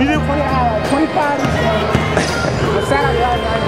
You did 20 hours, 25